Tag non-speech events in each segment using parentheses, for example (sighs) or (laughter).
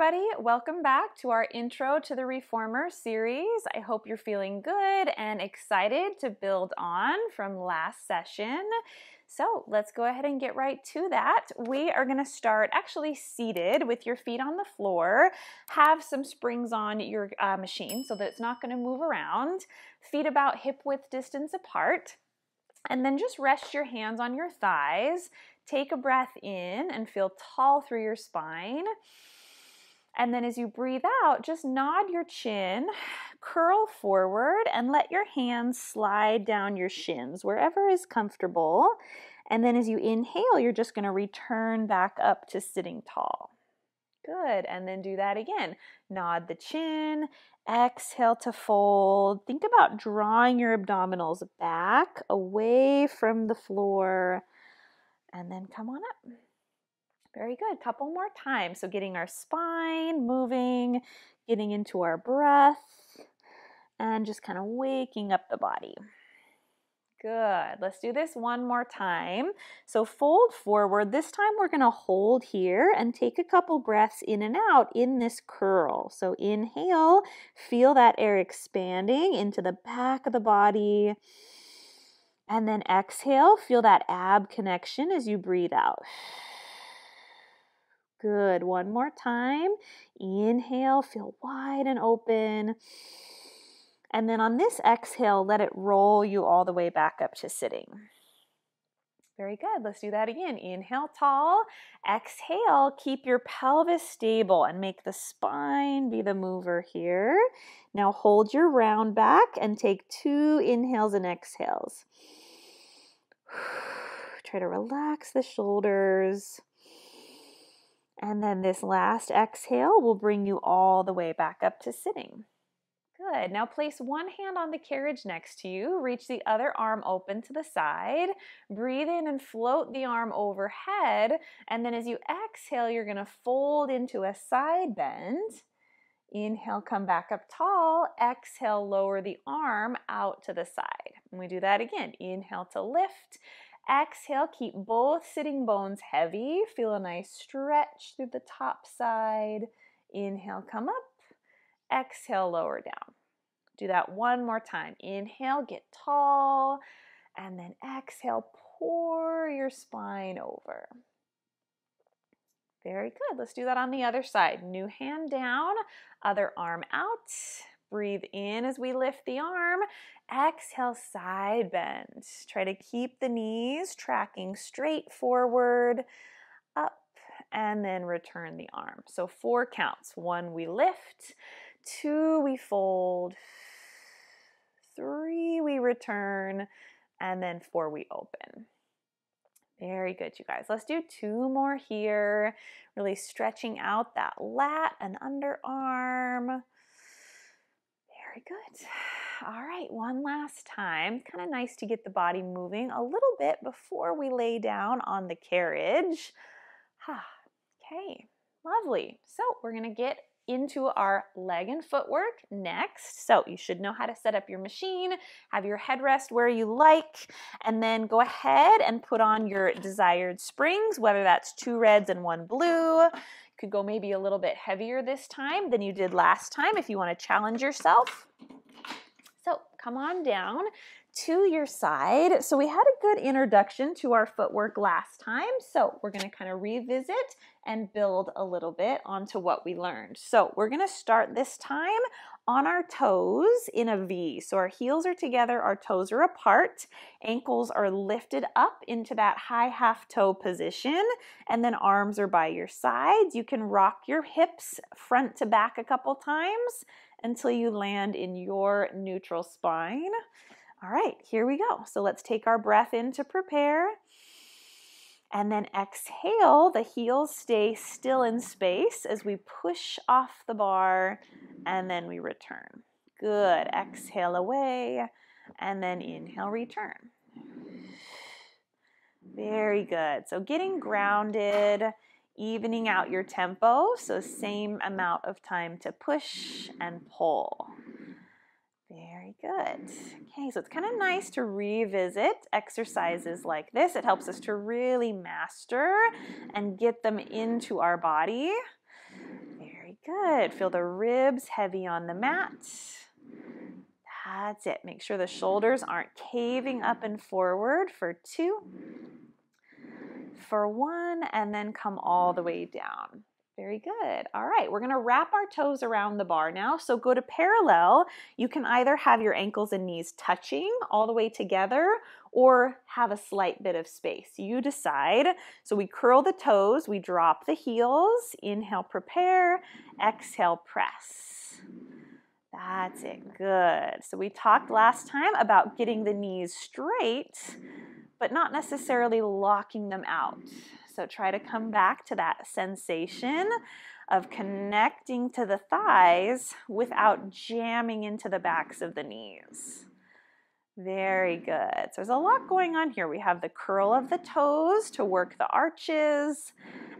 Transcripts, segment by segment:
everybody. Welcome back to our Intro to the Reformer series. I hope you're feeling good and excited to build on from last session. So let's go ahead and get right to that. We are going to start actually seated with your feet on the floor. Have some springs on your uh, machine so that it's not going to move around. Feet about hip width distance apart. And then just rest your hands on your thighs. Take a breath in and feel tall through your spine. And then as you breathe out, just nod your chin, curl forward, and let your hands slide down your shins wherever is comfortable. And then as you inhale, you're just going to return back up to sitting tall. Good. And then do that again. Nod the chin. Exhale to fold. Think about drawing your abdominals back away from the floor. And then come on up. Very good. Couple more times. So getting our spine moving, getting into our breath, and just kind of waking up the body. Good. Let's do this one more time. So fold forward. This time we're going to hold here and take a couple breaths in and out in this curl. So inhale, feel that air expanding into the back of the body. And then exhale, feel that ab connection as you breathe out. Good. One more time. Inhale, feel wide and open. And then on this exhale, let it roll you all the way back up to sitting. Very good. Let's do that again. Inhale tall. Exhale, keep your pelvis stable and make the spine be the mover here. Now hold your round back and take two inhales and exhales. (sighs) Try to relax the shoulders. And then this last exhale will bring you all the way back up to sitting. Good. Now place one hand on the carriage next to you. Reach the other arm open to the side. Breathe in and float the arm overhead. And then as you exhale, you're going to fold into a side bend. Inhale, come back up tall. Exhale, lower the arm out to the side. And we do that again. Inhale to lift. Exhale, keep both sitting bones heavy. Feel a nice stretch through the top side. Inhale, come up. Exhale, lower down. Do that one more time. Inhale, get tall. And then exhale, pour your spine over. Very good. Let's do that on the other side. New hand down, other arm out. Breathe in as we lift the arm. Exhale, side bend. Try to keep the knees tracking straight forward, up, and then return the arm. So four counts. One, we lift. Two, we fold. Three, we return. And then four, we open. Very good, you guys. Let's do two more here. Really stretching out that lat and underarm. Very good. All right, one last time. Kind of nice to get the body moving a little bit before we lay down on the carriage. okay, lovely. So we're to get into our leg and footwork next. So you should know how to set up your machine, have your headrest where you like, and then go ahead and put on your desired springs, whether that's two reds and one blue. Could go maybe a little bit heavier this time than you did last time if you want to challenge yourself. So come on down to your side. So we had a good introduction to our footwork last time. So we're going to kind of revisit and build a little bit onto what we learned. So we're going to start this time on our toes in a V. So our heels are together, our toes are apart, ankles are lifted up into that high half toe position, and then arms are by your sides. You can rock your hips front to back a couple times until you land in your neutral spine. All right, here we go. So let's take our breath in to prepare. And then exhale, the heels stay still in space as we push off the bar and then we return. Good. Exhale away and then inhale, return. Very good. So getting grounded evening out your tempo. So same amount of time to push and pull. Very good. Okay, so it's kind of nice to revisit exercises like this. It helps us to really master and get them into our body. Very good. Feel the ribs heavy on the mat. That's it. Make sure the shoulders aren't caving up and forward for two, for one, and then come all the way down. Very good. All right, we're gonna wrap our toes around the bar now. So go to parallel. You can either have your ankles and knees touching all the way together or have a slight bit of space. You decide. So we curl the toes, we drop the heels, inhale, prepare, exhale, press. That's it, good. So we talked last time about getting the knees straight, but not necessarily locking them out. So try to come back to that sensation of connecting to the thighs without jamming into the backs of the knees. Very good. So there's a lot going on here. We have the curl of the toes to work the arches,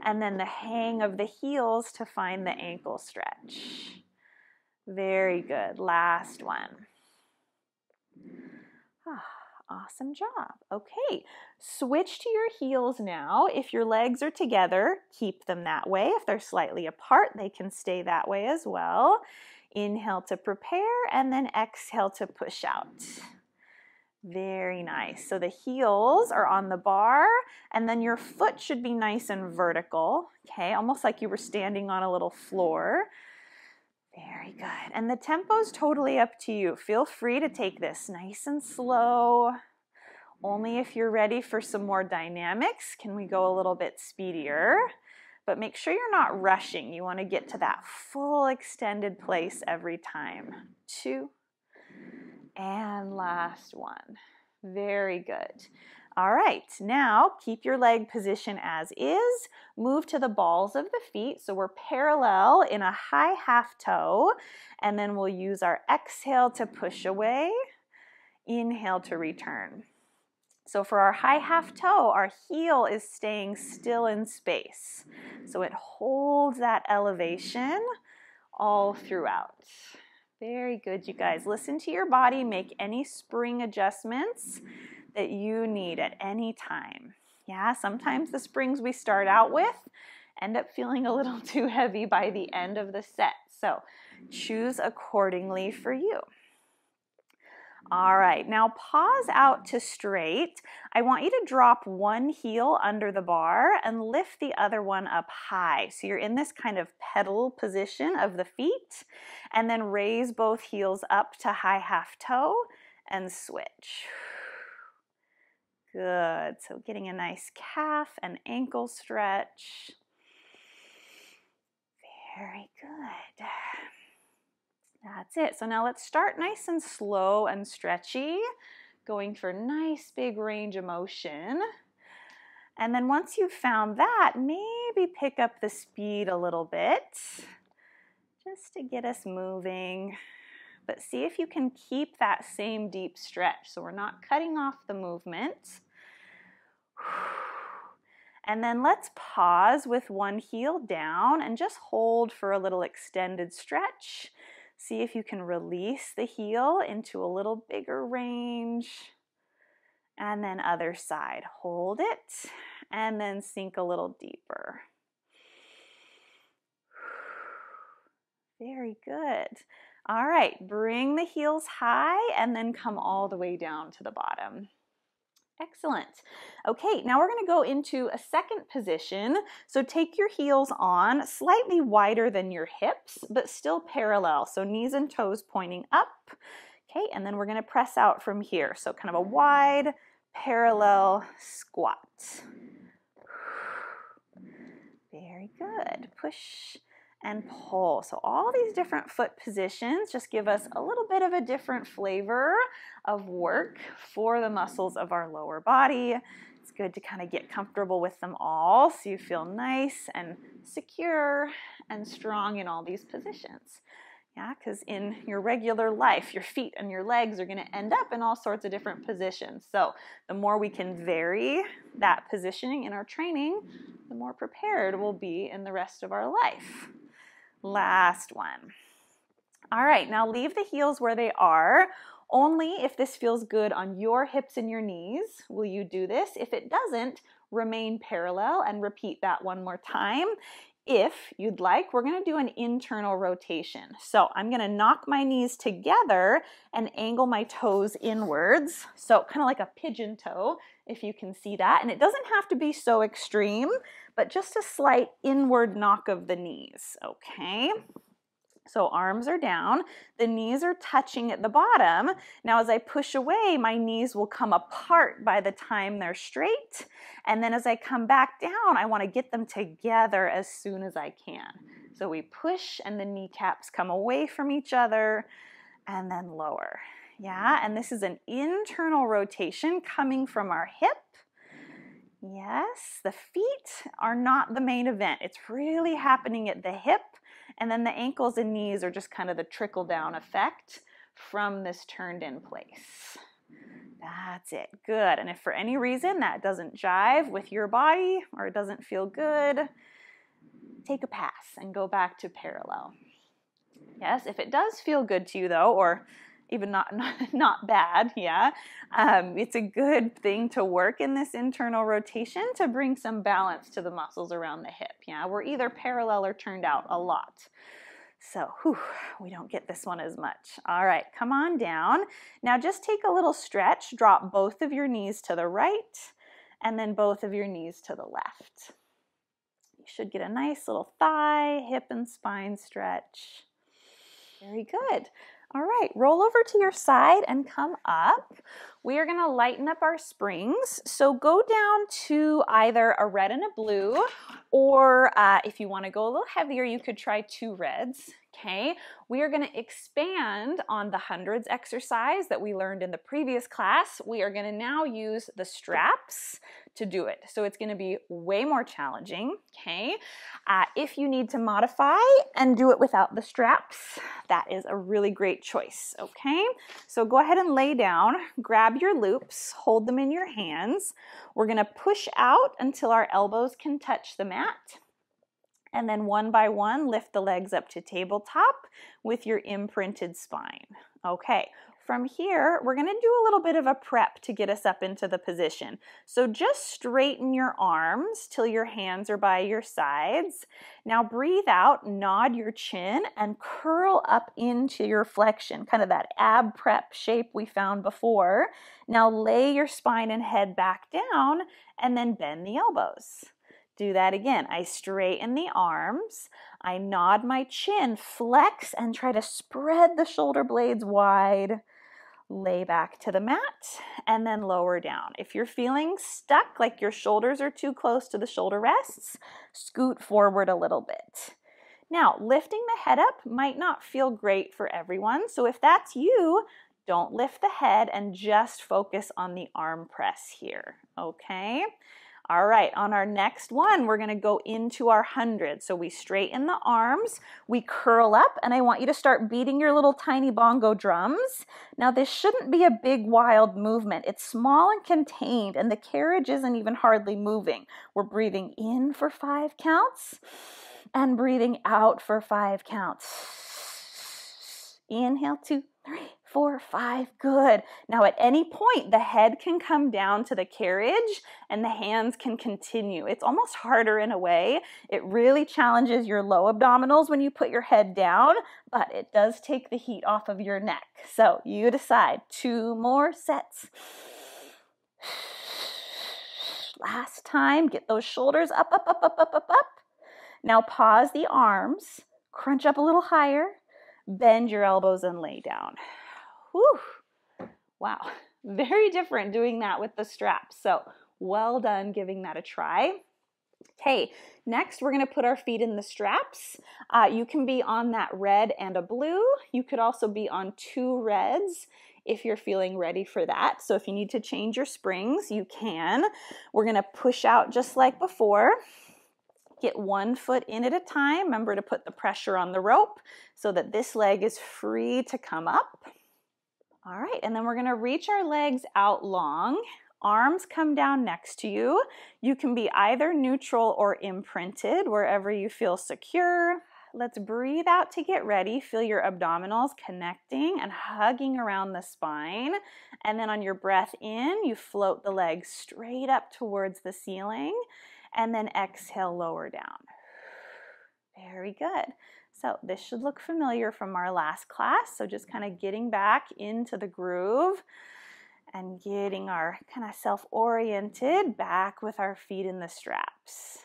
and then the hang of the heels to find the ankle stretch. Very good. Last one. Ah, awesome job. Okay, switch to your heels now. If your legs are together, keep them that way. If they're slightly apart, they can stay that way as well. Inhale to prepare and then exhale to push out. Very nice. So the heels are on the bar and then your foot should be nice and vertical, okay? Almost like you were standing on a little floor. Very good. And the tempo is totally up to you. Feel free to take this nice and slow. Only if you're ready for some more dynamics can we go a little bit speedier. But make sure you're not rushing. You want to get to that full extended place every time. Two. And last one. Very good. All right, now keep your leg position as is. Move to the balls of the feet. So we're parallel in a high half toe. And then we'll use our exhale to push away. Inhale to return. So for our high half toe, our heel is staying still in space. So it holds that elevation all throughout. Very good, you guys. Listen to your body, make any spring adjustments that you need at any time. Yeah, sometimes the springs we start out with end up feeling a little (laughs) too heavy by the end of the set. So choose accordingly for you. All right, now pause out to straight. I want you to drop one heel under the bar and lift the other one up high. So you're in this kind of pedal position of the feet and then raise both heels up to high half toe and switch. Good. So getting a nice calf and ankle stretch. Very good. That's it. So now let's start nice and slow and stretchy, going for nice big range of motion. And then once you've found that, maybe pick up the speed a little bit just to get us moving but see if you can keep that same deep stretch. So we're not cutting off the movement. And then let's pause with one heel down and just hold for a little extended stretch. See if you can release the heel into a little bigger range. And then other side, hold it and then sink a little deeper. Very good. All right, bring the heels high and then come all the way down to the bottom. Excellent. Okay, now we're going to go into a second position. So take your heels on slightly wider than your hips, but still parallel. So knees and toes pointing up. Okay, and then we're going to press out from here. So kind of a wide parallel squat. (sighs) Very good. Push and pull. So all these different foot positions just give us a little bit of a different flavor of work for the muscles of our lower body. It's good to kind of get comfortable with them all so you feel nice and secure and strong in all these positions. Yeah, because in your regular life, your feet and your legs are going to end up in all sorts of different positions. So, the more we can vary that positioning in our training, the more prepared we'll be in the rest of our life. Last one. All right, now leave the heels where they are. Only if this feels good on your hips and your knees will you do this. If it doesn't, remain parallel and repeat that one more time. if you'd like, we're gonna do an internal rotation. So I'm gonna knock my knees together and angle my toes inwards. So kind of like a pigeon toe, if you can see that. And it doesn't have to be so extreme, but just a slight inward knock of the knees, okay? So arms are down, the knees are touching at the bottom. Now as I push away, my knees will come apart by the time they're straight. And then as I come back down, I wanna get them together as soon as I can. So we push and the kneecaps come away from each other and then lower. Yeah, and this is an internal rotation coming from our hip. Yes, the feet are not the main event. It's really happening at the hip and then the ankles and knees are just kind of the trickle down effect from this turned in place. That's it. Good. And if for any reason that doesn't jive with your body or it doesn't feel good, take a pass and go back to parallel. Yes, if it does feel good to you though, or even not not, (laughs) not bad yeah. Um, it's a good thing to work in this internal rotation to bring some balance to the muscles around the hip yeah. We're either parallel or turned out a lot. So whew, we don't get this one as much. All right come on down. Now just take a little stretch drop both of your knees to the right and then both of your knees to the left. You should get a nice little thigh hip and spine stretch. Very good all right, roll over to your side and come up. We are gonna lighten up our springs. So go down to either a red and a blue, or uh, if you wanna go a little heavier, you could try two reds, okay? We are gonna expand on the hundreds exercise that we learned in the previous class. We are gonna now use the straps to do it. So it's gonna be way more challenging, okay? Uh, if you need to modify and do it without the straps, that is a really great choice, okay? So go ahead and lay down, grab your loops, hold them in your hands. We're gonna push out until our elbows can touch the mat. And then one by one, lift the legs up to tabletop with your imprinted spine. Okay, from here, we're gonna do a little bit of a prep to get us up into the position. So just straighten your arms till your hands are by your sides. Now breathe out, nod your chin, and curl up into your flexion, kind of that ab prep shape we found before. Now lay your spine and head back down, and then bend the elbows. Do that again. I straighten the arms. I nod my chin, flex, and try to spread the shoulder blades wide lay back to the mat and then lower down. If you're feeling stuck, like your shoulders are too close to the shoulder rests, scoot forward a little bit. Now, lifting the head up might not feel great for everyone, so if that's you, don't lift the head and just focus on the arm press here, okay? All right, on our next one, we're gonna go into our hundred. So we straighten the arms, we curl up, and I want you to start beating your little tiny bongo drums. Now this shouldn't be a big wild movement. It's small and contained, and the carriage isn't even hardly moving. We're breathing in for five counts, and breathing out for five counts. Inhale, two, three, four, five. Good. Now, at any point, the head can come down to the carriage and the hands can continue. It's almost harder in a way. It really challenges your low abdominals when you put your head down, but it does take the heat off of your neck. So, you decide two more sets. (sighs) Last time, get those shoulders up, up, up, up, up, up, up. Now, pause the arms, crunch up a little higher, bend your elbows and lay down. Whew. Wow, (laughs) very different doing that with the straps. So well done giving that a try. Okay, next we're gonna put our feet in the straps. Uh, you can be on that red and a blue. You could also be on two reds if you're feeling ready for that. So if you need to change your springs, you can. We're gonna push out just like before. Get one foot in at a time. Remember to put the pressure on the rope so that this leg is free to come up. All right, and then we're gonna reach our legs out long. Arms come down next to you. You can be either neutral or imprinted, wherever you feel secure. Let's breathe out to get ready. Feel your abdominals connecting and hugging around the spine. And then on your breath in, you float the legs straight up towards the ceiling. And then exhale, lower down. Very good. So this should look familiar from our last class. So just kind of getting back into the groove and getting our kind of self-oriented back with our feet in the straps.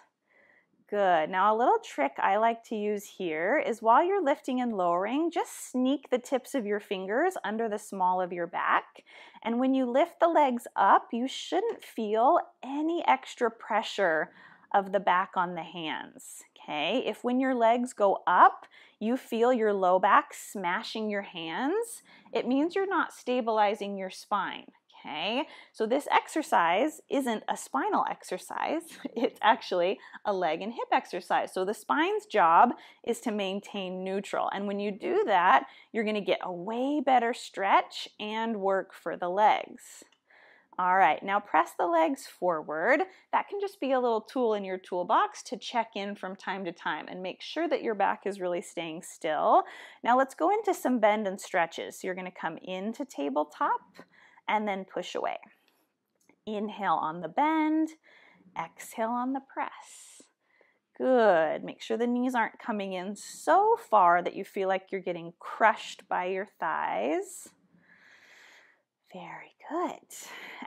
Good. Now a little trick I like to use here is while you're lifting and lowering, just sneak the tips of your fingers under the small of your back. And when you lift the legs up, you shouldn't feel any extra pressure of the back on the hands. Okay, if when your legs go up, you feel your low back smashing your hands, it means you're not stabilizing your spine. Okay, so this exercise isn't a spinal exercise, (laughs) it's actually a leg and hip exercise. So the spine's job is to maintain neutral. And when you do that, you're gonna get a way better stretch and work for the legs. All right, now press the legs forward. That can just be a little tool in your toolbox to check in from time to time and make sure that your back is really staying still. Now let's go into some bend and stretches. So you're gonna come into tabletop and then push away. Inhale on the bend, exhale on the press. Good. Make sure the knees aren't coming in so far that you feel like you're getting crushed by your thighs. Very good.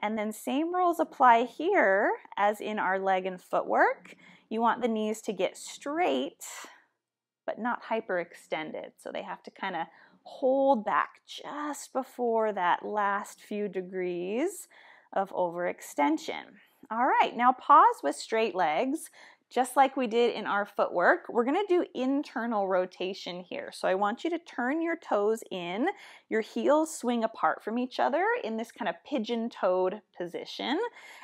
And then same rules apply here as in our leg and footwork. You want the knees to get straight, but not hyperextended. So they have to kind of hold back just before that last few degrees of overextension. All right, now pause with straight legs just like we did in our footwork, we're gonna do internal rotation here. So I want you to turn your toes in, your heels swing apart from each other in this kind of pigeon-toed position,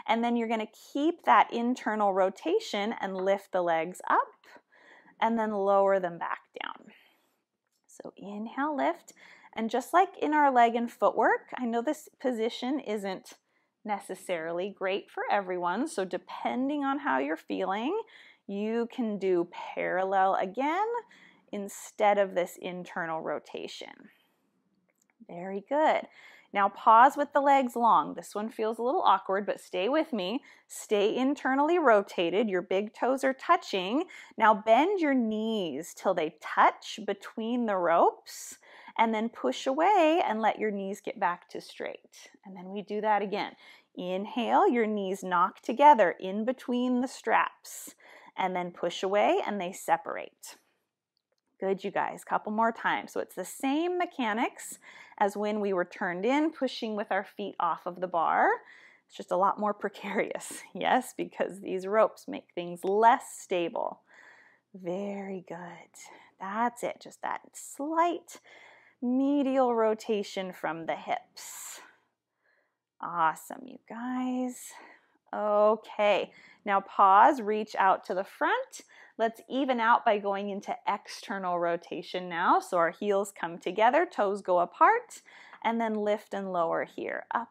and then you're gonna keep that internal rotation and lift the legs up and then lower them back down. So inhale, lift, and just like in our leg and footwork, I know this position isn't necessarily great for everyone. So depending on how you're feeling, you can do parallel again instead of this internal rotation. Very good. Now pause with the legs long. This one feels a little awkward, but stay with me. Stay internally rotated. Your big toes are touching. Now bend your knees till they touch between the ropes and then push away and let your knees get back to straight. And then we do that again. Inhale, your knees knock together in between the straps and then push away and they separate. Good, you guys, couple more times. So it's the same mechanics as when we were turned in, pushing with our feet off of the bar. It's just a lot more (laughs) precarious, yes, because these ropes make things less stable. Very good. That's it, just that slight medial rotation from the hips. Awesome, you guys. Okay, now pause, reach out to the front. Let's even out by going into external rotation now. So our heels come together, toes go apart, and then lift and lower here, up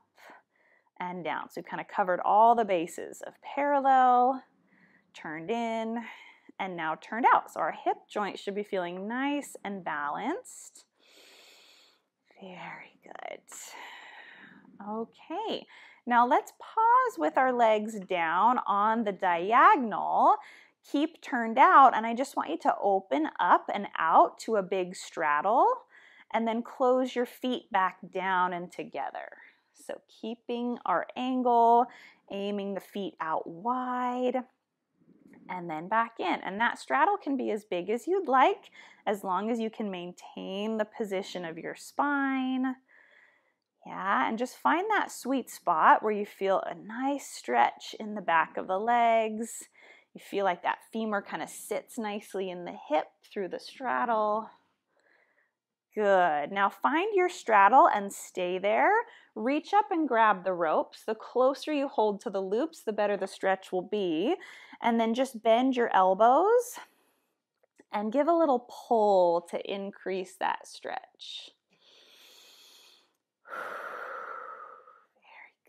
and down. So we've kind of covered all the bases of parallel, turned in, and now turned out. So our hip joint should be feeling nice and balanced. Very good. Okay, now let's pause with our legs down on the diagonal. Keep turned out, and I just want you to open up and out to a big straddle, and then close your feet back down and together. So keeping our angle, aiming the feet out wide, and then back in. And that straddle can be as big as you'd like, as long as you can maintain the position of your spine. Yeah, and just find that sweet spot where you feel a nice stretch in the back of the legs. You feel like that femur kind of sits nicely in the hip through the straddle. Good. Now find your straddle and stay there. Reach up and grab the ropes. The closer you hold to the loops, the better the stretch will be. And then just bend your elbows and give a little pull to increase that stretch. (sighs)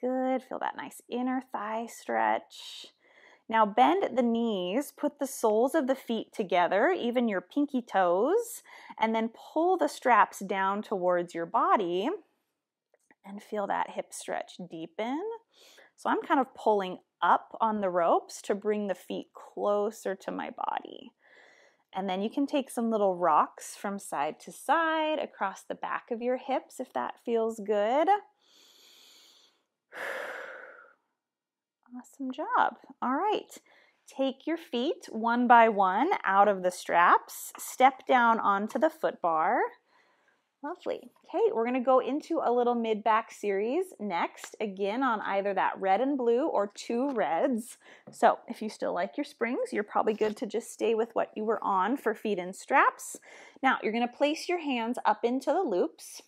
Very good. Feel that nice inner thigh stretch. Now bend the knees, put the soles of the feet together, even your pinky toes, and then pull the straps down towards your body and feel that hip stretch deepen. So I'm kind of pulling up on the ropes to bring the feet closer to my body. And then you can take some little rocks from side to side across the back of your hips if that feels good. (sighs) Awesome job. All right. Take your feet one by one out of the straps. Step down onto the foot bar. Lovely. Okay, we're going to go into a little mid-back series next, again on either that red and blue or two reds. So if you still like your springs, you're probably good to just stay with what you were on for feet and straps. Now, you're going to place your hands up into the loops.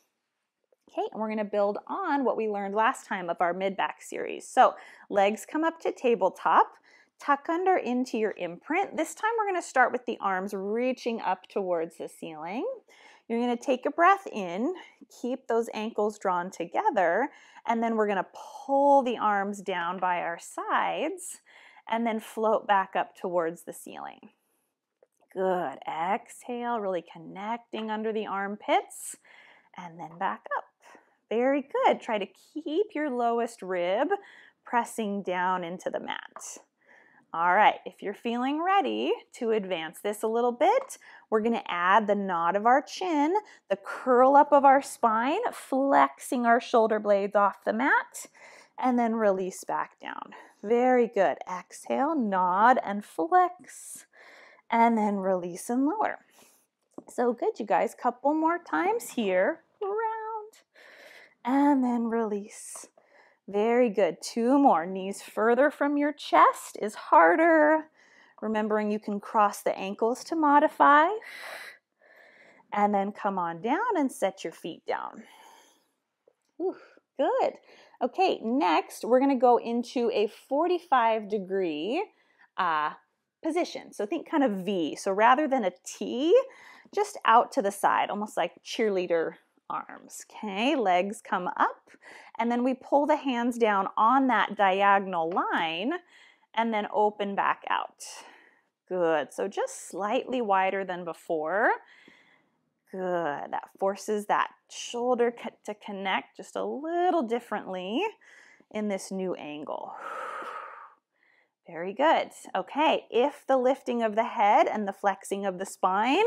Okay, and we're going to build on what we learned last time of our mid-back series. So legs come up to tabletop, tuck under into your imprint. This time we're going to start with the arms reaching up towards the ceiling. You're going to take a breath in, keep those ankles drawn together, and then we're going to pull the arms down by our sides and then float back up towards the ceiling. Good. Exhale, really connecting under the armpits and then back up. Very good. Try to keep your lowest rib pressing down into the mat. All right, if you're feeling ready to advance this a little bit, we're gonna add the nod of our chin, the curl up of our spine, flexing our shoulder blades off the mat, and then release back down. Very good. Exhale, nod and flex, and then release and lower. So good, you guys. Couple more times here. Round, and then release very good. Two more. Knees further from your chest is harder. Remembering you can cross the ankles to modify. And then come on down and set your feet down. Ooh, good. Okay, next we're going to go into a 45 degree uh, position. So think kind of V. So rather than a T, just out to the side, almost like cheerleader arms. Okay, legs come up and then we pull the hands down on that diagonal line and then open back out. Good, so just slightly wider than before. Good, that forces that shoulder cut to connect just a little differently in this new angle. Very good. Okay, if the lifting of the head and the flexing of the spine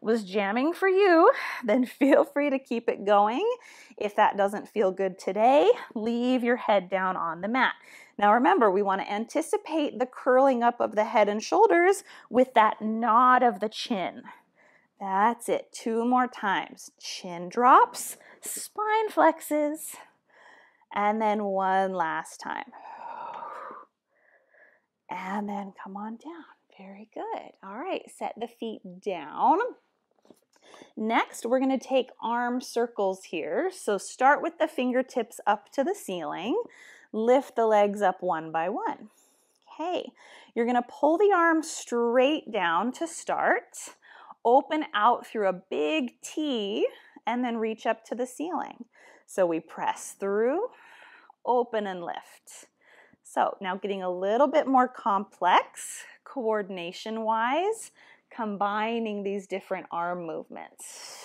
was jamming for you, then feel free to keep it going. If that doesn't feel good today, leave your head down on the mat. Now remember, we want to anticipate the curling up of the head and shoulders with that nod of the chin. That's it. Two more times. Chin drops, spine flexes, and then one last time. And then come on down. Very good. All right, set the feet down. Next, we're going to take arm circles here. So start with the fingertips up to the ceiling. Lift the legs up one by one. Okay, you're going to pull the arms straight down to start. Open out through a big T and then reach up to the ceiling. So we press through, open and lift. So now getting a little bit more complex coordination wise combining these different arm movements.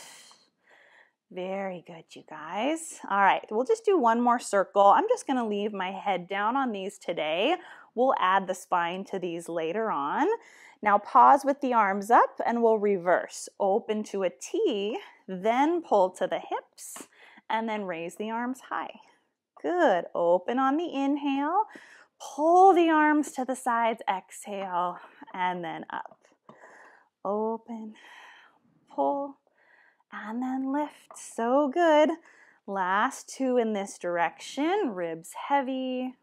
Very good, you guys. All right, we'll just do one more circle. I'm just gonna leave my head down on these today. We'll add the spine to these later on. Now pause with the arms up and we'll reverse. Open to a T, then pull to the hips, and then raise the arms high. Good, open on the inhale, pull the arms to the sides, exhale, and then up open, pull, and then lift. So good. Last two in this direction, ribs heavy.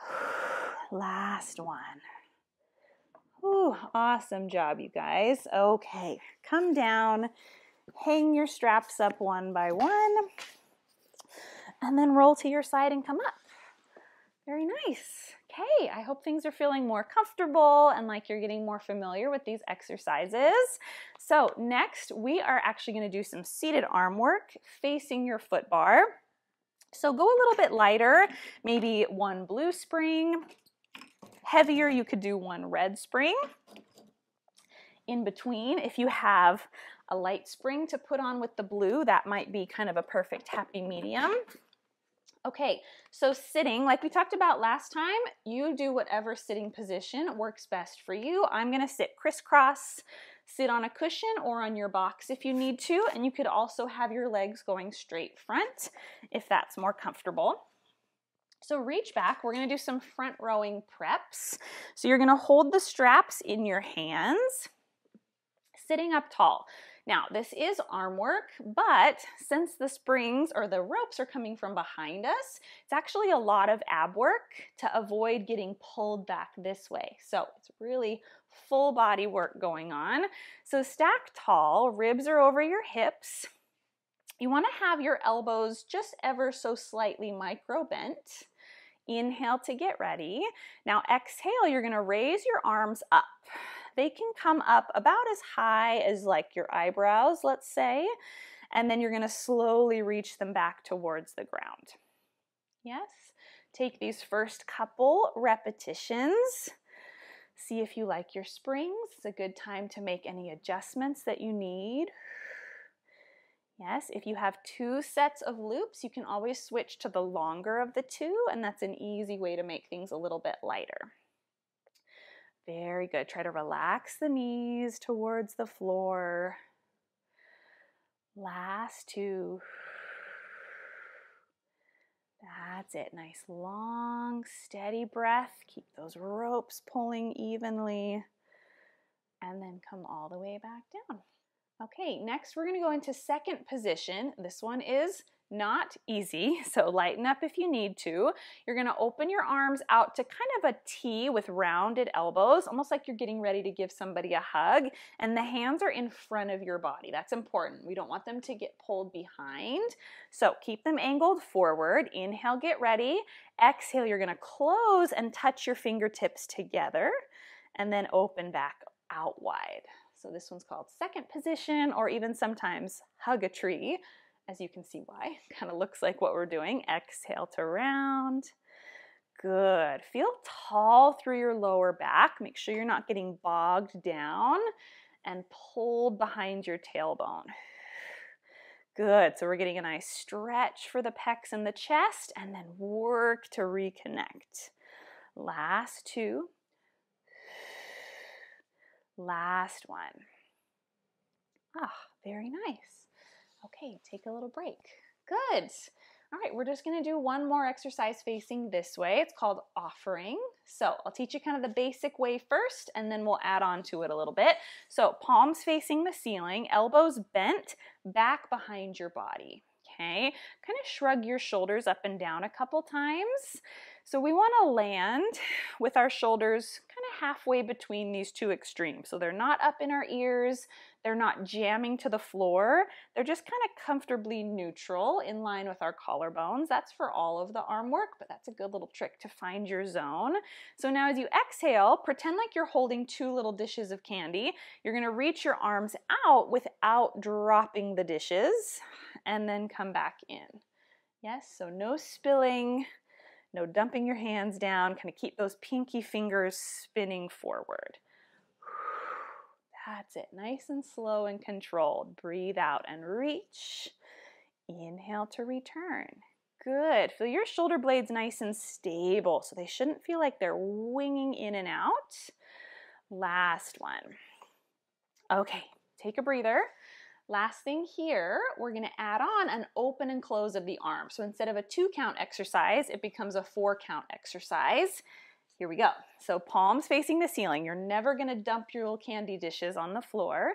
(sighs) Last one. Ooh, awesome job, you guys. Okay, come down, hang your straps up one by one, and then roll to your side and come up. Very nice. Okay, I hope things are feeling more comfortable and like you're getting more familiar with these exercises. So next, we are actually gonna do some seated arm work facing your foot bar. So go a little bit lighter, maybe one blue spring. Heavier, you could do one red spring. In between, if you have a light spring to put on with the blue, that might be kind of a perfect happy medium. Okay, so sitting, like we talked about last time, you do whatever sitting position works best for you. I'm gonna sit crisscross, sit on a cushion or on your box if you need to, and you could also have your legs going straight front if that's more comfortable. So reach back, we're gonna do some front rowing preps. So you're gonna hold the straps in your hands, sitting up tall. Now, this is arm work, but since the springs or the ropes are coming from behind us, it's actually a lot of ab work to avoid getting pulled back this way. So it's really full body work going on. So stack tall, ribs are over your hips. You wanna have your elbows just ever so slightly micro bent. Inhale to get ready. Now exhale, you're gonna raise your arms up. They can come up about as high as like your eyebrows, let's say, and then you're gonna slowly reach them back towards the ground. Yes? Take these first couple repetitions. See if you like your springs. It's a good time to make any adjustments that you need. Yes, if you have two sets of loops, you can always switch to the longer of the two, and that's an easy way to make things a little bit lighter. Very good. Try to relax the knees towards the floor. Last two. That's it. Nice, long, steady breath. Keep those ropes pulling evenly. And then come all the way back down. Okay, next we're gonna go into second position. This one is not easy, (laughs) so lighten up if you need to. You're gonna open your arms out to kind of a T with rounded elbows, almost like you're getting ready to give somebody a hug, and the hands are in front of your body. That's important. We don't want them to get pulled behind. So keep them angled forward. Inhale, get ready. Exhale, you're gonna close and touch your fingertips together, and then open back out wide. So this one's called second position or even sometimes hug a tree, as you can see why. (laughs) Kind of looks like what we're doing. Exhale to round. Good. Feel tall through your lower back. Make sure you're not getting bogged down and pulled behind your tailbone. (sighs) Good. So we're getting a nice stretch for the pecs and the chest and then work to reconnect. Last two. (sighs) Last one. Ah, very nice. Okay, take a little break. Good. All right, we're just gonna do one more exercise facing this way. It's called offering. So I'll teach you kind of the basic way first, and then we'll add on to it a little bit. So palms facing the ceiling, elbows bent, back behind your body. Okay, kind of shrug your shoulders up and down a couple times. So we want to land with our shoulders kind of halfway between these two extremes. So they're not up in our ears, they're not jamming to the floor, they're just kind of comfortably neutral in line with our collarbones. That's for all of the arm work, but that's a good little trick to find your zone. So now as you exhale, pretend like you're holding two little dishes of candy. You're going to reach your arms out without dropping the dishes and then come back in. Yes, so no spilling, no dumping your hands down. Kind of keep those pinky fingers spinning forward. That's it. Nice and slow and controlled. Breathe out and reach. Inhale to return. Good. Feel your shoulder blades nice and stable so they shouldn't feel like they're winging in and out. Last one. Okay, take a breather. Last thing here, we're gonna add on an open and close of the arm. So instead of a two count exercise, it becomes a four count exercise. Here we go. So palms facing the ceiling. You're never gonna dump your little candy dishes on the floor.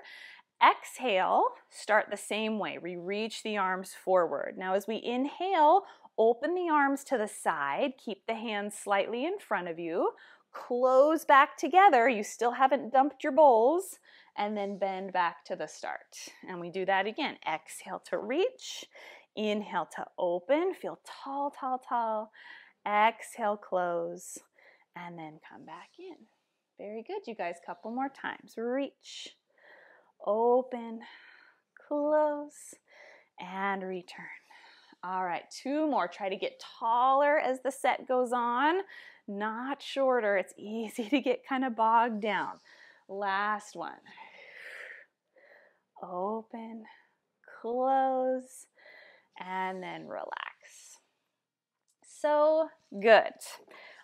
Exhale, start the same way. We reach the arms forward. Now as we inhale, open the arms to the side, keep the hands slightly in front of you, close back together. You still haven't dumped your bowls and then bend back to the start. And we do that again. Exhale to reach, inhale to open, feel tall, tall, tall. Exhale, close, and then come back in. Very good, you guys. Couple more times. Reach, open, close, and return. All right, two more. Try to get taller as the set goes on, not shorter. It's easy (laughs) to get kind of bogged down. Last one. Open, close, and then relax. So good.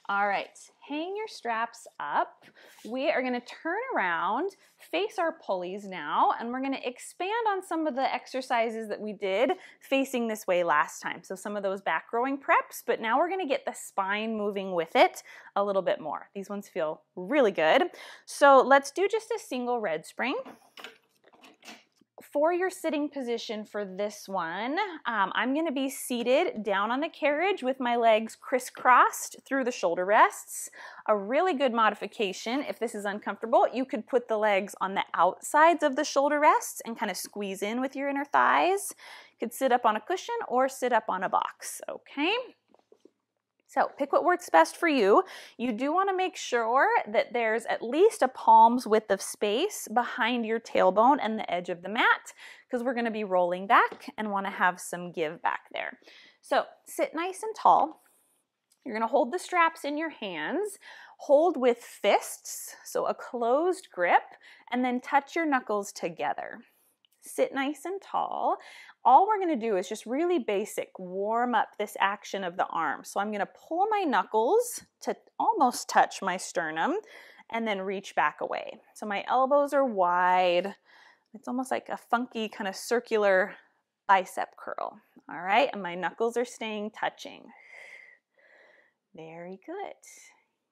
All right, hang your straps up. We are gonna turn around, face our pulleys now, and we're gonna expand on some of the exercises that we did facing this way last time. So some of those back rowing preps, but now we're gonna get the spine moving with it a little bit more. These ones feel really good. So let's do just a single red spring for your sitting position for this one, um, I'm going to be seated down on the carriage with my legs crisscrossed through the shoulder rests. A really good modification, if this is uncomfortable, you could put the legs on the outsides of the shoulder rests and kind of squeeze in with your inner thighs. You could sit up on a cushion or sit up on a box, okay? So pick what works best for you. You do want to make sure that there's at least a palm's width of space behind your tailbone and the edge of the mat because we're going to be rolling back and want to have some give back there. So sit nice and tall. You're going to hold the straps in your hands. Hold with fists, so a closed grip, and then touch your knuckles together. Sit nice and tall all we're going to do is just really basic warm up this action of the arm. So I'm going to pull my knuckles to almost touch my sternum and then reach back away. So my elbows are wide. It's almost like a funky kind of circular bicep curl. All right, and my knuckles are staying touching. Very good.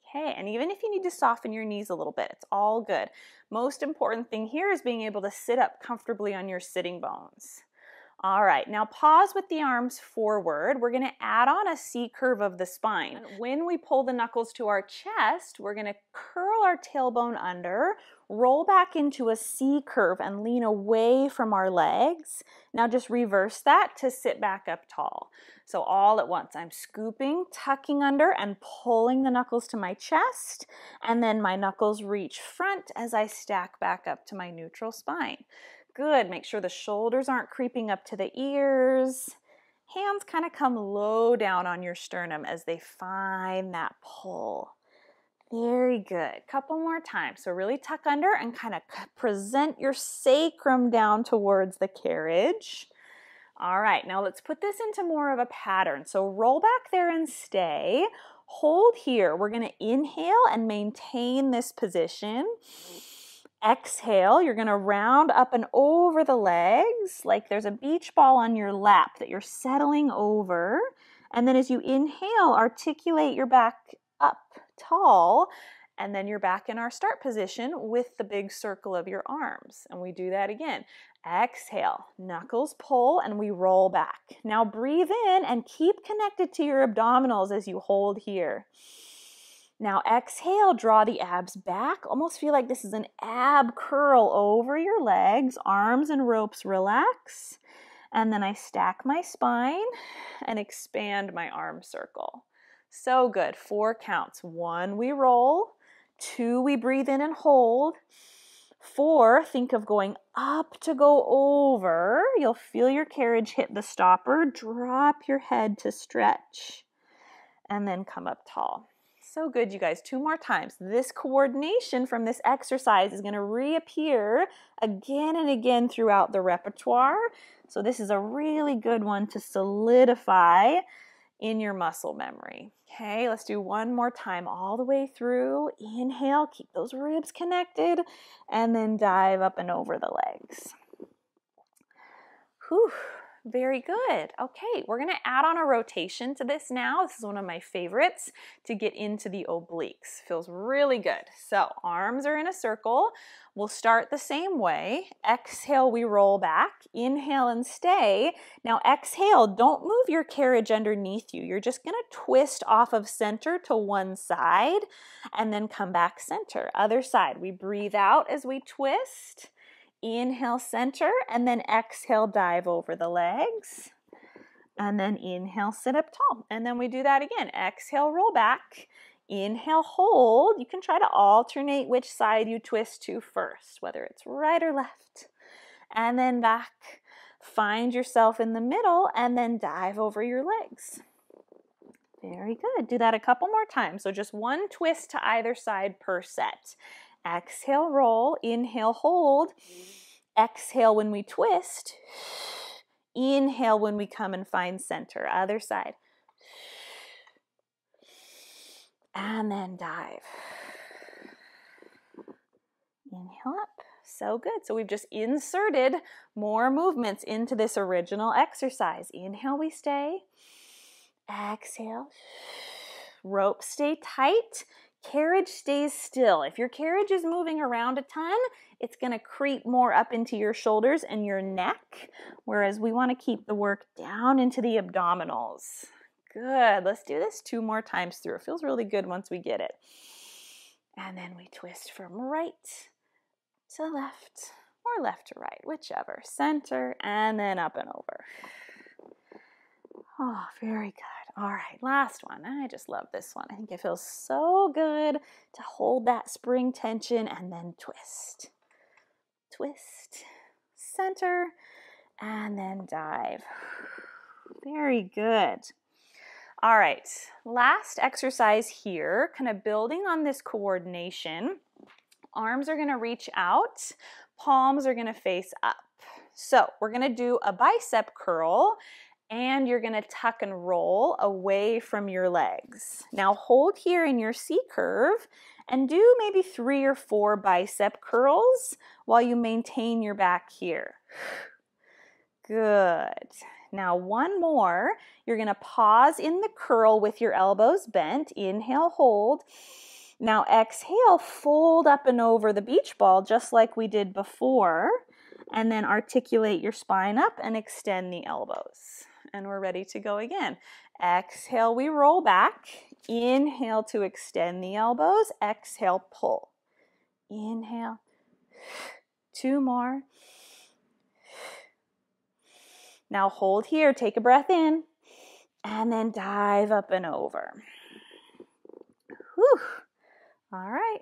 Okay, and even if you need to soften your knees a little bit, it's all good. Most important thing here is being able to sit up comfortably on your sitting bones. All right, now pause with the arms forward. We're gonna add on a C curve of the spine. When we pull the knuckles to our chest, we're gonna curl our tailbone under, roll back into a C curve and lean away from our legs. Now just reverse that to sit back up tall. So all at once, I'm scooping, tucking under, and pulling the knuckles to my chest, and then my knuckles reach front as I stack back up to my neutral spine. Good. Make sure the shoulders aren't creeping up to the ears. Hands kind of come low down on your sternum as they find that pull. Very good. Couple more times. So really tuck under and kind of present your sacrum down towards the carriage. All right, now let's put this into more of a pattern. So roll back there and stay. Hold here. We're going to inhale and maintain this position. Exhale, you're going to round up and over the legs like there's a beach ball on your lap that you're settling over. And then as you inhale, articulate your back up tall. And then you're back in our start position with the big circle of your arms. And we do that again. Exhale, knuckles pull, and we roll back. Now breathe in and keep connected to your abdominals as you hold here. Now exhale, draw the abs back. Almost feel like this is an ab curl over your legs. Arms and ropes relax. And then I stack my spine and expand my arm circle. So good. Four counts. One, we roll. Two, we breathe in and hold. Four, think of going up to go over. You'll feel your carriage hit the stopper. Drop your head to stretch. And then come up tall. So good, you guys. Two more times. This coordination from this exercise is going to reappear again and again throughout the repertoire. So this is a really good one to solidify in your muscle memory. Okay, let's do one more time all the way through. Inhale, keep those ribs connected, and then dive up and over the legs. Whew. Very good. Okay, we're going to add on a rotation to this now. This is one of my favorites to get into the obliques. Feels really good. So arms are in a circle. We'll start the same way. Exhale, we roll back. Inhale and stay. Now exhale, don't move your carriage underneath you. You're just going to twist off of center to one side and then come back center. Other side. We breathe out as we twist. Inhale, center, and then exhale, dive over the legs. And then inhale, sit up tall. And then we do that again. Exhale, roll back. Inhale, hold. You can try to alternate which side you twist to first, whether it's right or left. And then back. Find yourself in the middle and then dive over your legs. Very good. Do that a couple more times. So just one twist to either side per set. Exhale, roll. Inhale, hold. Exhale when we twist. Inhale when we come and find center. Other side. and then dive. Inhale up. So good. So we've just inserted more movements into this original exercise. Inhale, we stay. Exhale. Rope stay tight. Carriage stays still. If your carriage is moving around a ton, it's going to creep more up into your shoulders and your neck, whereas we want to keep the work down into the abdominals. Good. Let's do this two more times through. It feels really good once we get it. And then we twist from right to left or left to right, whichever. Center and then up and over. Oh, very good. All right, last one. I just love this one. I think it feels so good to hold that spring tension and then twist. Twist, center, and then dive. (sighs) Very good. All right, last exercise here, kind of building on this coordination. Arms are going to reach out, palms are going to face up. So we're going to do a bicep curl and you're going to tuck and roll away from your legs. Now hold here in your C curve and do maybe three or four bicep curls while you maintain your back here. Good. Now one more. You're going to pause in the curl with your elbows bent. Inhale, hold. Now exhale, fold up and over the beach ball just like we did before. And then articulate your spine up and extend the elbows and we're ready to go again. Exhale, we roll back. Inhale to extend the elbows. Exhale, pull. Inhale. Two more. Now hold here, take a breath in, and then dive up and over. Whew. All right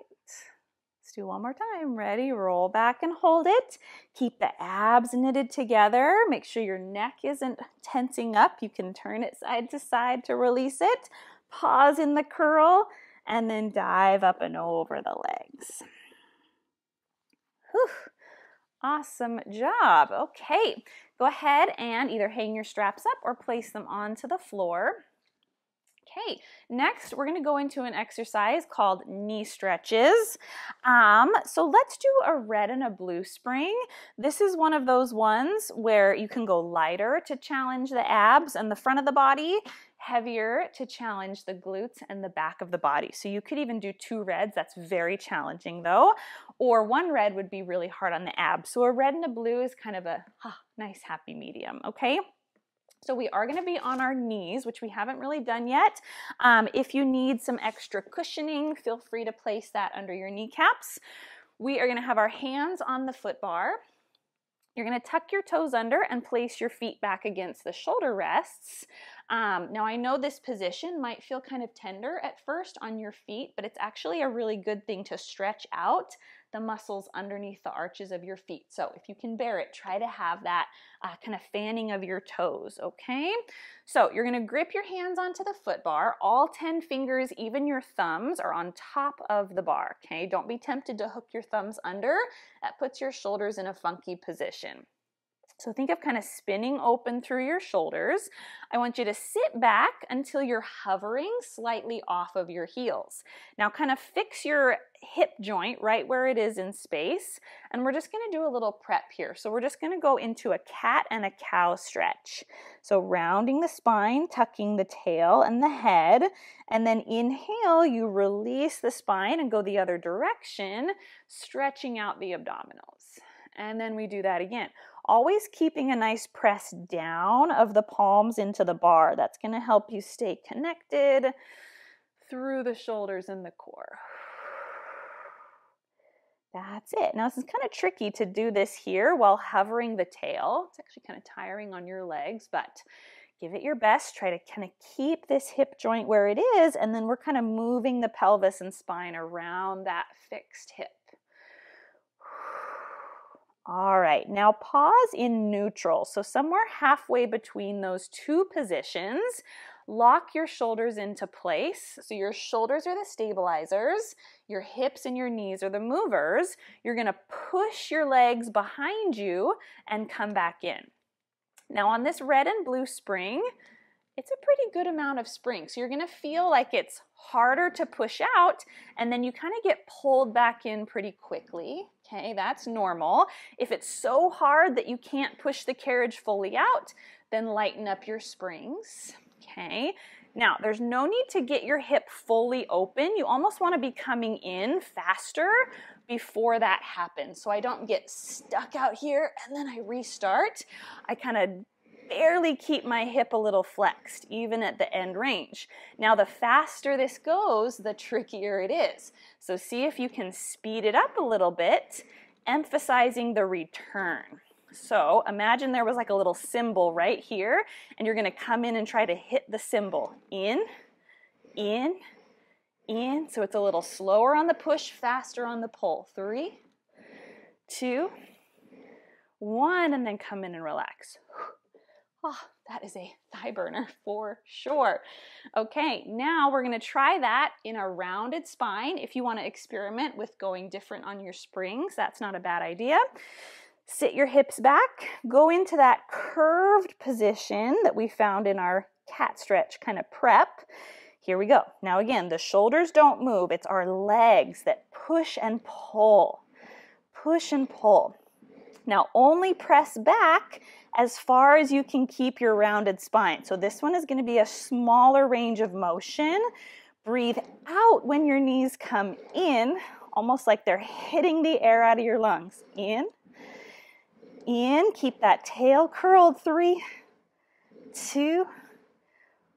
do one more time. Ready? Roll back and hold it. Keep the abs knitted together. Make sure your neck isn't tensing up. You can turn it side to side to release it. Pause in the curl and then dive up and over the legs. Whew. Awesome job. Okay, go ahead and either hang your straps up or place them onto the floor. Okay, next we're going to go into an exercise called knee stretches. Um, so let's do a red and a blue spring. This is one of those ones where you can go lighter to challenge the abs and the front of the body, heavier to challenge the glutes and the back of the body. So you could even do two reds, that's very challenging though, or one red would be really hard on the abs. So a red and a blue is kind of a ah, nice happy medium, okay? So we are going to be on our knees, which we haven't really done yet. Um, if you need some extra cushioning, feel free to place that under your kneecaps. We are going to have our hands on the foot bar. You're going to tuck your toes under and place your feet back against the shoulder rests. Um, now, I know this position might feel kind of tender at first on your feet, but it's actually a really good thing to stretch out the muscles underneath the arches of your feet. So if you can bear it, try to have that uh, kind of fanning of your toes, okay? So you're gonna grip your hands onto the foot bar. All 10 fingers, even your thumbs, are on top of the bar, okay? Don't be tempted to hook your thumbs under. That puts your shoulders in a funky position. So think of kind of spinning open through your shoulders. I want you to sit back until you're hovering slightly off of your heels. Now kind of fix your hip joint right where it is in space. And we're just gonna do a little prep here. So we're just gonna go into a cat and a cow stretch. So rounding the spine, tucking the tail and the head, and then inhale, you release the spine and go the other direction, stretching out the abdominals. And then we do that again always keeping a nice press down of the palms into the bar. That's going to help you stay connected through the shoulders and the core. That's it. Now, this is kind of tricky to do this here while hovering the tail. It's actually kind of tiring on your legs, but give it your best. Try to kind of keep this hip joint where it is, and then we're kind of moving the pelvis and spine around that fixed hip. All right, now pause in neutral. So somewhere halfway between those two positions, lock your shoulders into place. So your shoulders are the stabilizers, your hips and your knees are the movers. You're gonna push your legs behind you and come back in. Now on this red and blue spring, it's a pretty good amount of spring. So you're gonna feel like it's harder to push out and then you kind of get pulled back in pretty quickly. Okay, that's normal. If it's so hard that you can't push the carriage fully out, then lighten up your springs. Okay, now there's no need to get your hip fully open. You almost want to be coming in faster before that happens. So I don't get stuck out here and then I restart. I kind of barely keep my hip a little flexed, even at the end range. Now, the faster this goes, the trickier it is. So see if you can speed it up a little bit, emphasizing the return. So imagine there was like a little cymbal right here, and you're gonna come in and try to hit the cymbal. In, in, in. So it's a little slower on the push, faster on the pull. Three, two, one, and then come in and relax. Oh, that is a thigh burner (laughs) for sure. Okay, now we're gonna try that in a rounded spine. If you wanna experiment with going different on your springs, that's not a bad idea. Sit your hips back, go into that curved position that we found in our cat stretch kind of prep. Here we go. Now again, the shoulders don't move. It's our legs that push and pull. Push and pull. Now only press back as far as you can keep your rounded spine. So this one is going to be a smaller range of motion. Breathe out when your knees come in, almost like they're hitting the air out of your lungs. In, in, keep that tail curled. Three, two,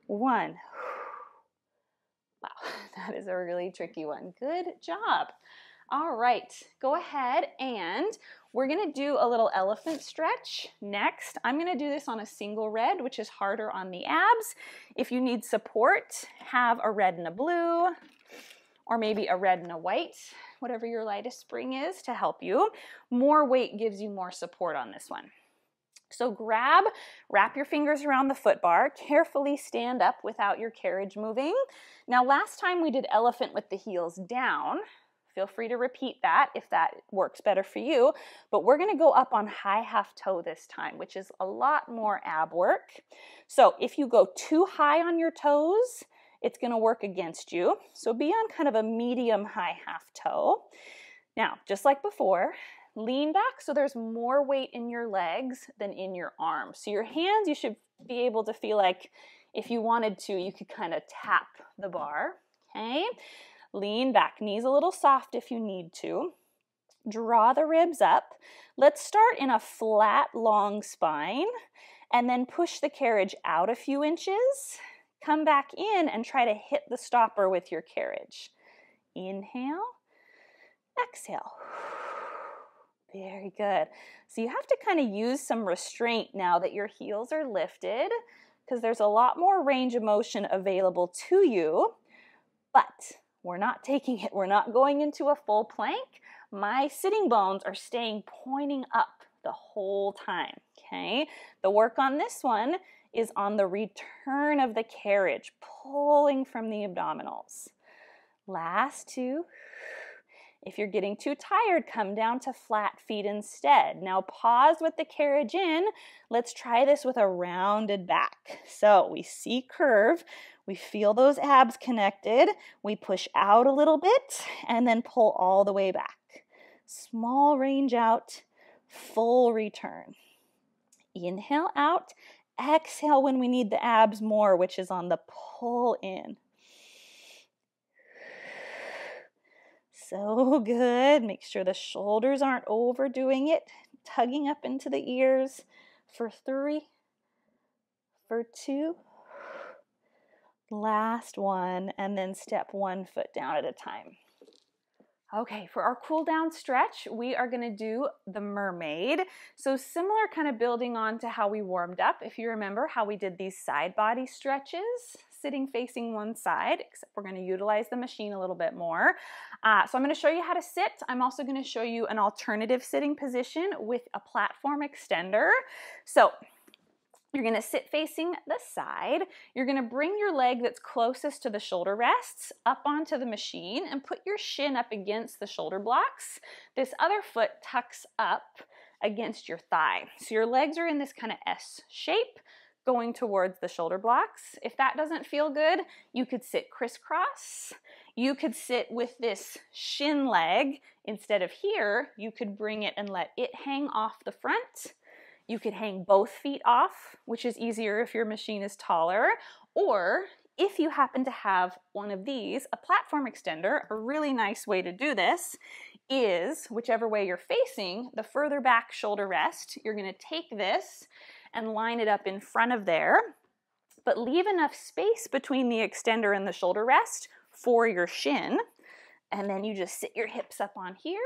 one. Wow, (laughs) that is a really tricky one. Good job. All right, go ahead and we're gonna do a little elephant stretch next. I'm gonna do this on a single red, which is harder on the abs. If you need support, have a red and a blue, or maybe a red and a white, whatever your lightest spring is to help you. More weight gives you more support on this one. So grab, wrap your fingers around the foot bar, carefully stand up without your carriage moving. Now last time we did elephant with the heels down, Feel free to repeat that if that works better for you. But we're gonna go up on high half toe this time, which is a lot more ab work. So if you go too high on your toes, it's gonna work against you. So be on kind of a medium high half toe. Now, just like before, lean back so there's more weight in your legs than in your arms. So your hands, you should be able to feel like if you wanted to, you could kind of tap the bar, okay? Lean back, knees a little soft if you need to. Draw the ribs up. Let's start in a flat, long spine and then push the carriage out a few inches. Come back in and try to hit the stopper with your carriage. Inhale, exhale. Very good. So you have to kind of use some restraint now that your heels are lifted because there's a lot more range of motion available to you. But we're not taking it, we're not going into a full plank. My sitting bones are staying pointing up the whole time, okay? The work on this one is on the return of the carriage, pulling from the abdominals. Last two. If you're getting too tired, come down to flat feet instead. Now pause with the carriage in. Let's try this with a rounded back. So we see curve, we feel those abs connected. We push out a little bit and then pull all the way back. Small range out, full return. Inhale out, exhale when we need the abs more, which is on the pull in. So good. Make sure the shoulders aren't overdoing it, tugging up into the ears for three, for two, Last one, and then step one foot down at a time. Okay, for our cool down stretch, we are gonna do the mermaid. So similar kind of building on to how we warmed up. If you remember how we did these side body stretches, sitting facing one side, except we're gonna utilize the machine a little bit more. Uh, so I'm gonna show you how to sit. I'm also gonna show you an alternative sitting position with a platform extender. So you're gonna sit facing the side. You're gonna bring your leg that's closest to the shoulder rests up onto the machine and put your shin up against the shoulder blocks. This other foot tucks up against your thigh. So your legs are in this kind of S shape. going towards the shoulder blocks. If that doesn't feel good, you could sit crisscross. You could sit with this shin leg. Instead of here, you could bring it and let it hang off the front. You could hang both feet off, which is easier if your machine is taller, or if you happen to have one of these, a platform extender, a really nice way to do this is whichever way you're facing, the further back shoulder rest, you're gonna take this and line it up in front of there, but leave enough space between the extender and the shoulder rest for your shin. And then you just sit your hips up on here,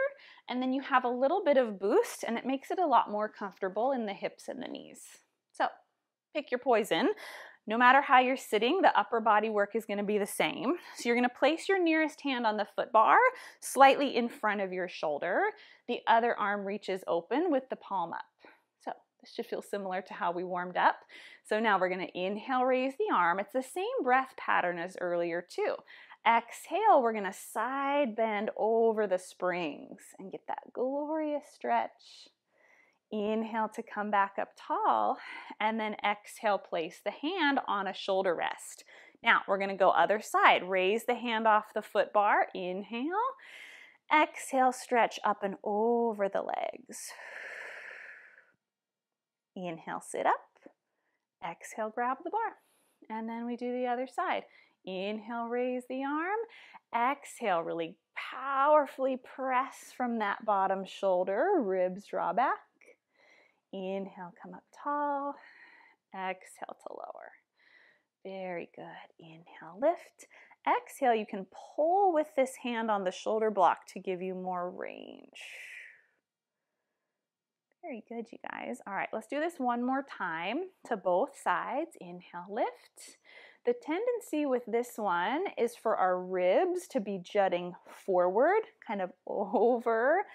and then you have a little bit of boost, and it makes it a lot more comfortable in the hips and the knees. So pick your poison. No matter how you're sitting, the upper body work is gonna be the same. So you're gonna place your nearest hand on the foot bar, slightly in front of your shoulder. The other arm reaches open with the palm up. So this should feel similar to how we warmed up. So now we're gonna inhale, raise the arm. It's the same breath pattern as earlier too. Exhale, we're gonna side bend over the springs and get that glorious stretch. Inhale to come back up tall, and then exhale, place the hand on a shoulder rest. Now we're gonna go other side. Raise the hand off the foot bar, inhale. Exhale, stretch up and over the legs. Inhale, sit up. Exhale, grab the bar. And then we do the other side. Inhale, raise the arm. Exhale, really powerfully press from that bottom shoulder. Ribs draw back. Inhale, come up tall. Exhale to lower. Very good. Inhale, lift. Exhale, you can pull with this hand on the shoulder block to give you more range. Very good, you guys. All right, let's do this one more time to both sides. Inhale, lift. The tendency with this one is for our ribs to be jutting forward, kind of (laughs) over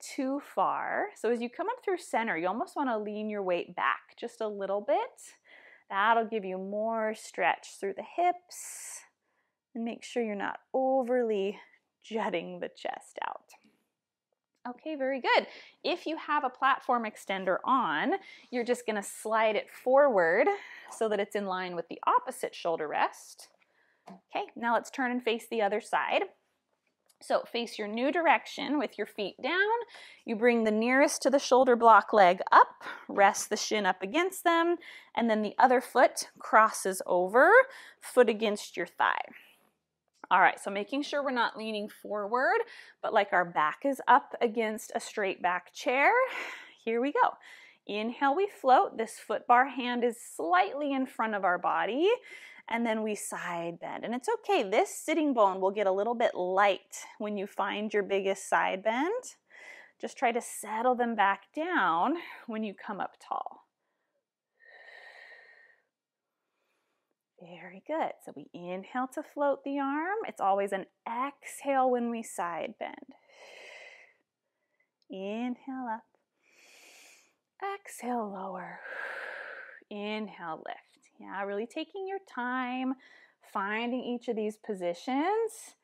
too far. So as you come up through center, you almost want to lean your weight back just a little bit. That'll give you more stretch through the hips and make sure you're not overly (laughs) jutting the chest out. Okay, very good. If you have a platform extender on, you're just gonna slide it forward so that it's in line with the opposite shoulder rest. Okay, now let's turn and face the other side. So face your new direction with your feet down. You bring the nearest to the shoulder block leg up, rest the shin up against them, and then the other foot crosses over, foot against your thigh. All right, so making sure we're not leaning forward, but like our back is up against a straight back chair. Here we go. Inhale, we float. This foot bar hand is slightly in front of our body and then we side bend. And it's okay, this sitting bone will get a little bit light when you find your biggest side bend. Just try to settle them back down when you come up tall. Very good. So we inhale to float the arm. It's always an exhale when we side bend. Inhale up. Exhale lower. Inhale lift. Yeah, really taking your time, finding each of these positions.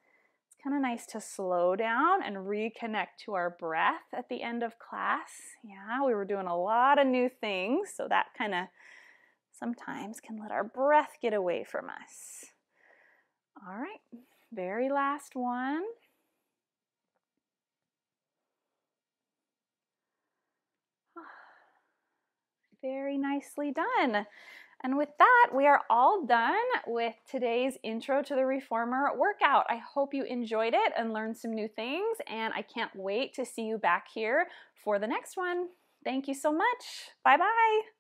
It's kind of nice to slow down and reconnect to our breath at the end of class. Yeah, we were doing a lot of new things, so that kind of sometimes can let our breath get away from us. All right, very last one. (sighs) Very nicely done. And with that, we are all done with today's Intro to the Reformer workout. I hope you enjoyed it and learned some new things, and I can't wait to see you back here for the next one. Thank you so much. Bye bye.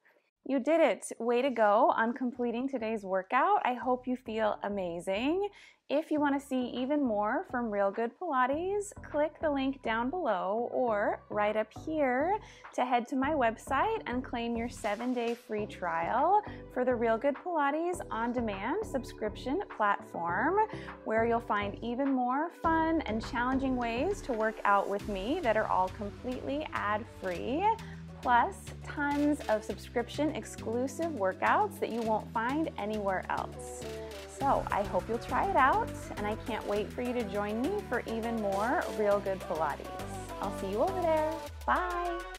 You did it. Way to go on completing today's workout. I hope you feel amazing. If you want to see even more from Real Good Pilates, click the link down below or right up here to head to my website and claim your seven day free trial for the Real Good Pilates on demand subscription platform, where you'll find even more fun and challenging ways to work out with me that are all completely ad free plus tons of subscription exclusive workouts that you won't find anywhere else. So I hope you'll try it out, and I can't wait for you to join me for even more Real Good Pilates. I'll see you over there. Bye.